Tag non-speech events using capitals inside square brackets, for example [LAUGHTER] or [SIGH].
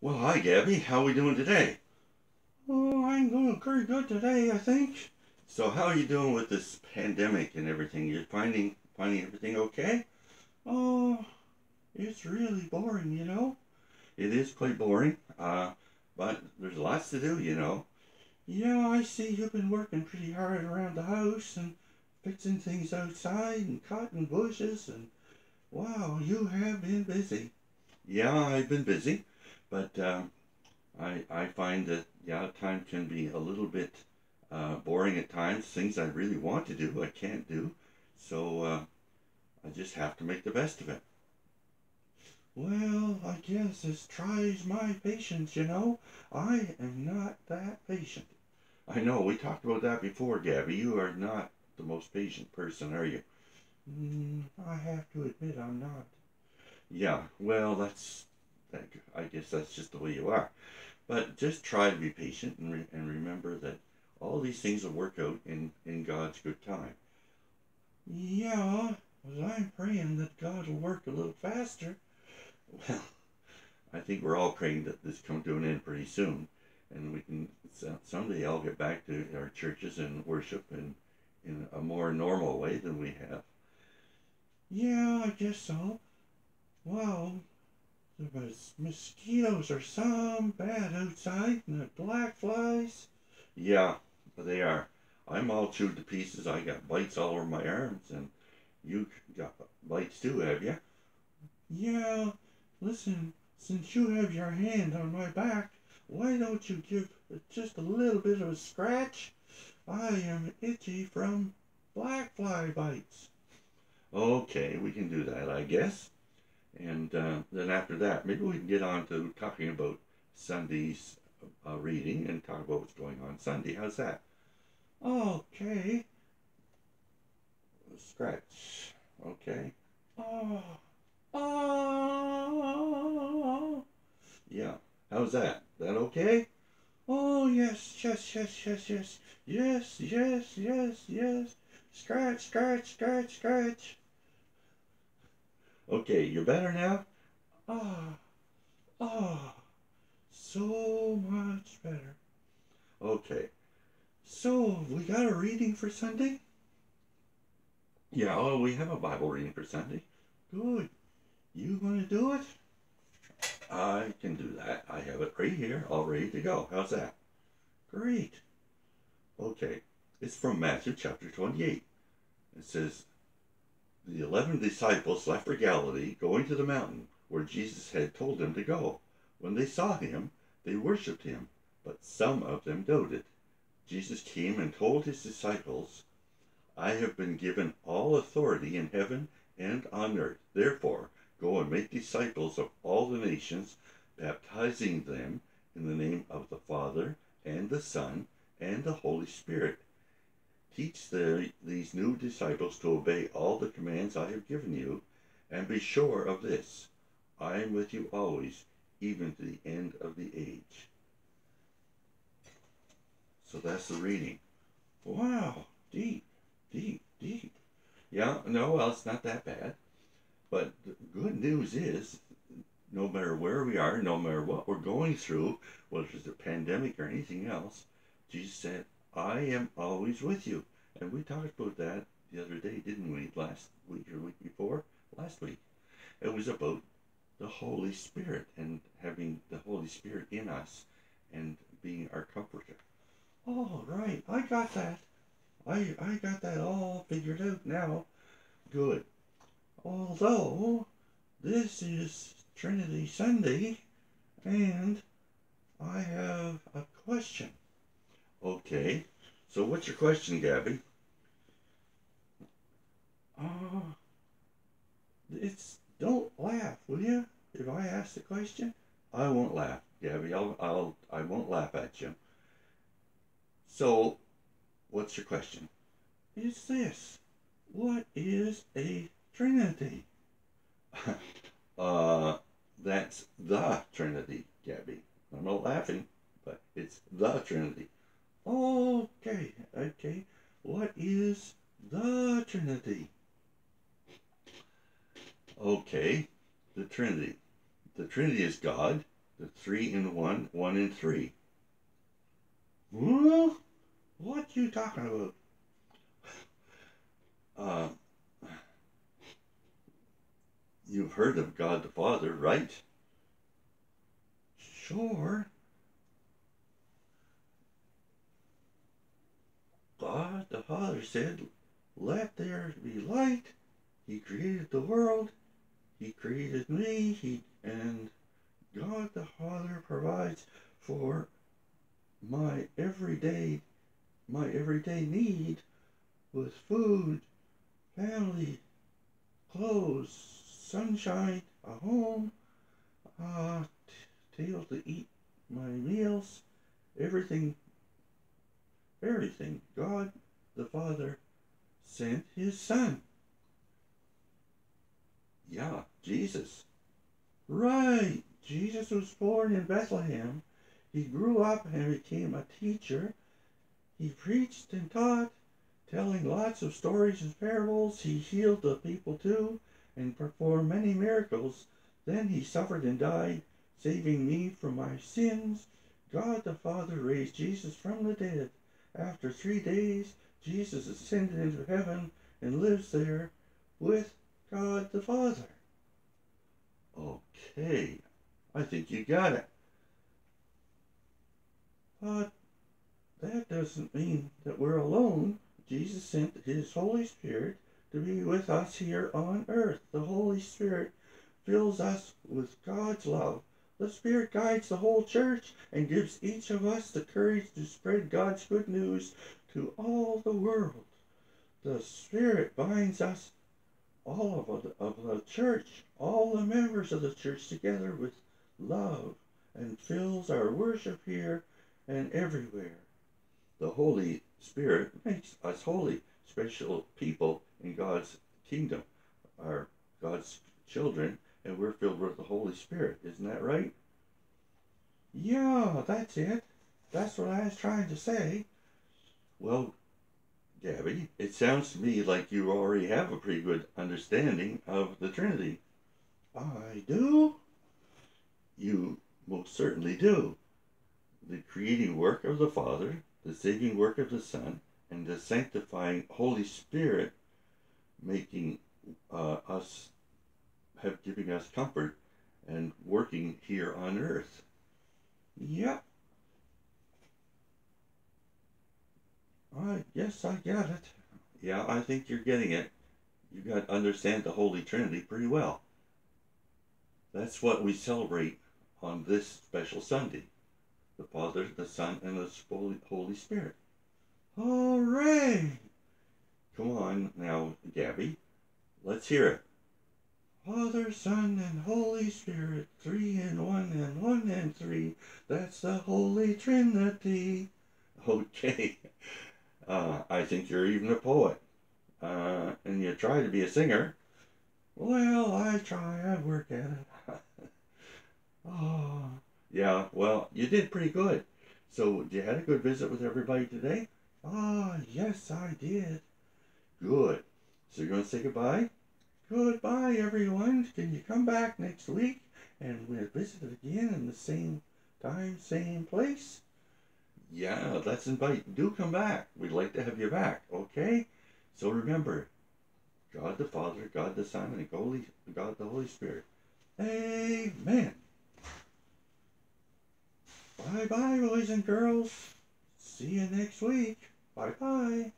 Well, hi, Gabby. How are we doing today? Oh, I'm doing pretty good today, I think. So, how are you doing with this pandemic and everything? You're finding finding everything okay? Oh, it's really boring, you know. It is quite boring, uh, but there's lots to do, you know. Yeah, I see you've been working pretty hard around the house and fixing things outside and cutting bushes and wow, you have been busy. Yeah, I've been busy, but um, I I find that yeah, time can be a little bit uh, boring at times. Things I really want to do, I can't do, so uh, I just have to make the best of it. Well, I guess this tries my patience, you know. I am not that patient. I know, we talked about that before, Gabby. You are not the most patient person, are you? Mm, I have to admit I'm not. Yeah, well, that's, that, I guess that's just the way you are. But just try to be patient and, re, and remember that all these things will work out in, in God's good time. Yeah, but I'm praying that God will work a little faster. Well, I think we're all praying that this come to an end pretty soon, and we can someday all get back to our churches and worship and in a more normal way than we have. Yeah, I guess so. Well, the mosquitoes are some bad outside, and the black flies. Yeah, but they are. I'm all chewed to pieces. I got bites all over my arms, and you got bites too, have you? Yeah, listen, since you have your hand on my back, why don't you give just a little bit of a scratch? I am itchy from black fly bites. Okay, we can do that, I guess. And uh, then after that, maybe we can get on to talking about Sunday's uh, reading and talk about what's going on Sunday. How's that? Okay. Scratch. Okay. Oh. Oh. Yeah. How's that? That okay? Oh, yes, yes, yes, yes, yes. Yes, yes, yes, yes. Scratch, scratch, scratch, scratch. Okay, you're better now? Ah, ah, so much better. Okay, so we got a reading for Sunday? Yeah, oh, we have a Bible reading for Sunday. Good. You gonna do it? I can do that. I have it right here, all ready to go. How's that? Great. Okay, it's from Matthew chapter 28. It says, The eleven disciples left for Galilee, going to the mountain where Jesus had told them to go. When they saw him, they worshipped him, but some of them doubted. Jesus came and told his disciples, I have been given all authority in heaven and on earth. Therefore, go and make disciples of all the nations, baptizing them in the name of the Father and the Son and the Holy Spirit. Teach the, these new disciples to obey all the commands I have given you, and be sure of this I am with you always, even to the end of the age. So that's the reading. Wow, deep, deep, deep. Yeah, no, well, it's not that bad. But the good news is, no matter where we are, no matter what we're going through, whether it's a pandemic or anything else, Jesus said, I am always with you. And we talked about that the other day, didn't we? Last week or week before? Last week. It was about the Holy Spirit and having the Holy Spirit in us and being our comforter. Oh, right. I got that. I, I got that all figured out now. Good. Although, this is Trinity Sunday, and I have a question. Okay. So what's your question, Gabby? Uh, it's don't laugh, will you? If I ask the question, I won't laugh, Gabby. I'll, I'll, I won't laugh at you. So, what's your question? Is this what is a trinity? [LAUGHS] uh, that's the Trinity, Gabby. I'm not laughing, but it's the Trinity. Okay, okay. What is the Trinity? Okay, the Trinity. The Trinity is God, The three in one, one in three. Well, what you talking about? [LAUGHS] Uh, you've heard of God the Father, right? Sure. God the Father said, Let there be light. He created the world. He created me. He and God the Father provides for my everyday my everyday need with food, family, clothes, sunshine, a home, uh, table to eat my meals, everything, everything. God the Father sent His Son. Yeah, Jesus. Right. Jesus was born in Bethlehem. He grew up and became a teacher. He preached and taught, telling lots of stories and parables. He healed the people too and performed many miracles. Then he suffered and died, saving me from my sins. God the Father raised Jesus from the dead. After three days, Jesus ascended into heaven and lives there with God the Father. Okay, I think you got it. But that doesn't mean that we're alone. Jesus sent his Holy Spirit to be with us here on earth. The Holy Spirit fills us with God's love. The Spirit guides the whole church and gives each of us the courage to spread God's good news to all the world. The Spirit binds us, all of the, of the church, all the members of the church together with love and fills our worship here and everywhere. The Holy Spirit makes us holy, special people in God's kingdom, our God's children, and we're filled with the Holy Spirit. Isn't that right? Yeah, that's it. That's what I was trying to say. Well, Gabby, it sounds to me like you already have a pretty good understanding of the Trinity. I do? You most certainly do. The creating work of the Father, the saving work of the Son, and the sanctifying Holy Spirit making uh, us, have giving us comfort and working here on earth. Yep. Guess I get it. Yeah, I think you're getting it. You got to understand the Holy Trinity pretty well. That's what we celebrate on this special Sunday. The Father, the Son, and the Holy Spirit. Hooray! Come on now, Gabby. Let's hear it. Father, Son, and Holy Spirit, three in one and one in three. That's the Holy Trinity. [LAUGHS] Okay. Uh, I think you're even a poet. Uh, and you try to be a singer. Well, I try. I work at it. [LAUGHS] oh, yeah. Well, you did pretty good. So, you had a good visit with everybody today? Ah, yes, I did. Good. So you're going to say goodbye? Goodbye, everyone. Can you come back next week and we'll visit again in the same time, same place? Yeah, let's invite. Do come back. We'd like to have you back, okay? So remember, God the Father, God the Son, and God the Holy Spirit. Amen. Bye bye, boys and girls. See you next week. Bye bye.